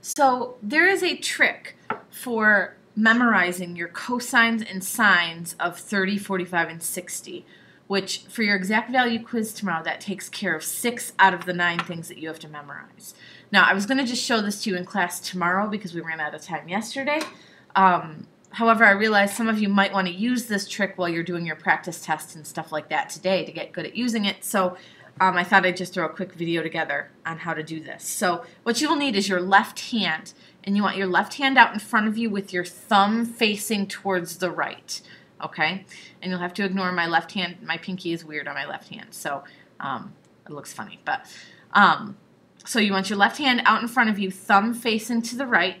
So there is a trick for memorizing your cosines and sines of 30, 45, and 60, which for your exact value quiz tomorrow, that takes care of six out of the nine things that you have to memorize. Now, I was going to just show this to you in class tomorrow because we ran out of time yesterday. Um, however, I realized some of you might want to use this trick while you're doing your practice tests and stuff like that today to get good at using it. So um, I thought I'd just throw a quick video together on how to do this. So what you will need is your left hand, and you want your left hand out in front of you with your thumb facing towards the right, okay? And you'll have to ignore my left hand. My pinky is weird on my left hand, so um, it looks funny. But um, So you want your left hand out in front of you, thumb facing to the right.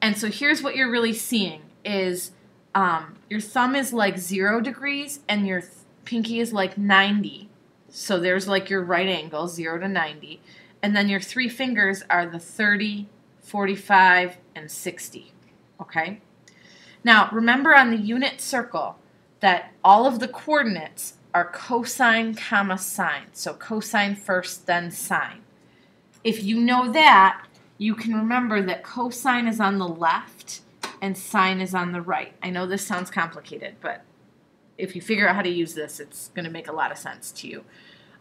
And so here's what you're really seeing is um, your thumb is like zero degrees and your pinky is like 90 so there's like your right angle, 0 to 90. And then your three fingers are the 30, 45, and 60. Okay? Now, remember on the unit circle that all of the coordinates are cosine, comma, sine. So cosine first, then sine. If you know that, you can remember that cosine is on the left and sine is on the right. I know this sounds complicated, but if you figure out how to use this, it's going to make a lot of sense to you.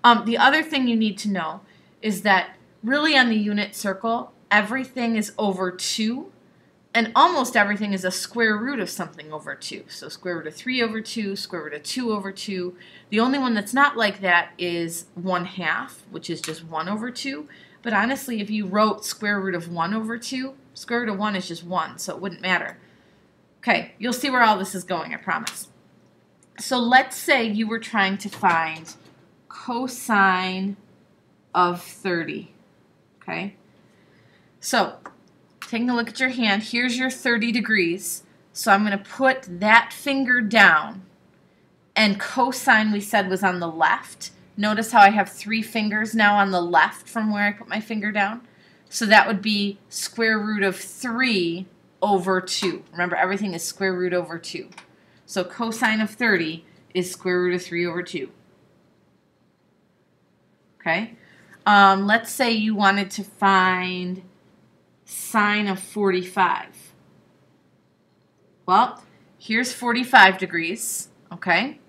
Um, the other thing you need to know is that really on the unit circle, everything is over 2, and almost everything is a square root of something over 2. So square root of 3 over 2, square root of 2 over 2. The only one that's not like that is 1 half, which is just 1 over 2. But honestly, if you wrote square root of 1 over 2, square root of 1 is just 1, so it wouldn't matter. Okay, you'll see where all this is going, I promise. So let's say you were trying to find cosine of 30. Okay? So, taking a look at your hand, here's your 30 degrees. So I'm going to put that finger down. And cosine we said was on the left. Notice how I have three fingers now on the left from where I put my finger down? So that would be square root of 3 over 2. Remember, everything is square root over 2. So cosine of 30 is square root of 3 over 2. Okay? Um, let's say you wanted to find sine of 45. Well, here's 45 degrees, okay?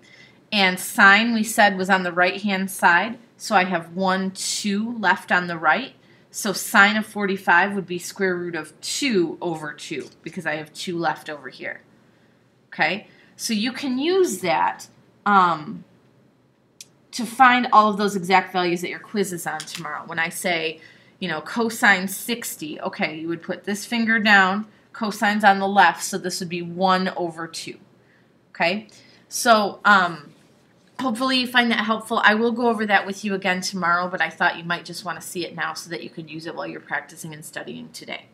And sine, we said, was on the right-hand side, so I have 1, 2 left on the right. So sine of 45 would be square root of 2 over 2, because I have 2 left over here. Okay? So you can use that um, to find all of those exact values that your quiz is on tomorrow. When I say, you know, cosine 60, okay, you would put this finger down, cosine's on the left, so this would be 1 over 2. Okay? So, um, hopefully you find that helpful. I will go over that with you again tomorrow, but I thought you might just want to see it now so that you could use it while you're practicing and studying today.